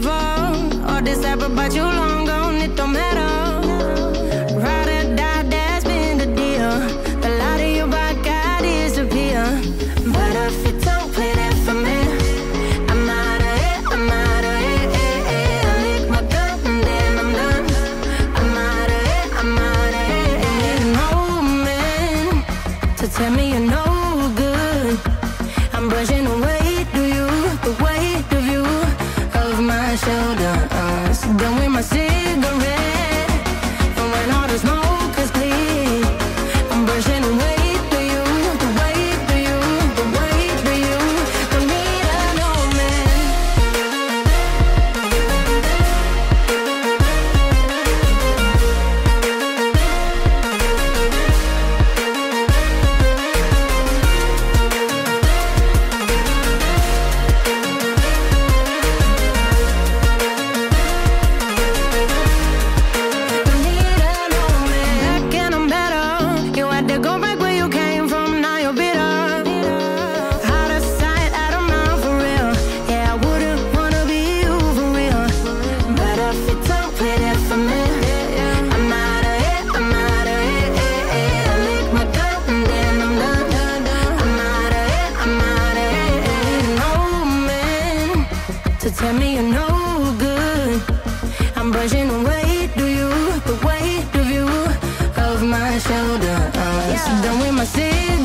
forever or ever but you long gone, it don't matter. Ride or die, that's been the deal. The light of your. But if you don't play for me, I'm out of I'm out of lick my and then I'm done. I'm out of I'm out of man to tell me you know. to tell me you're no good. I'm brushing away, do you? The weight of you, of my shoulder. Uh, yeah. So done with my sin.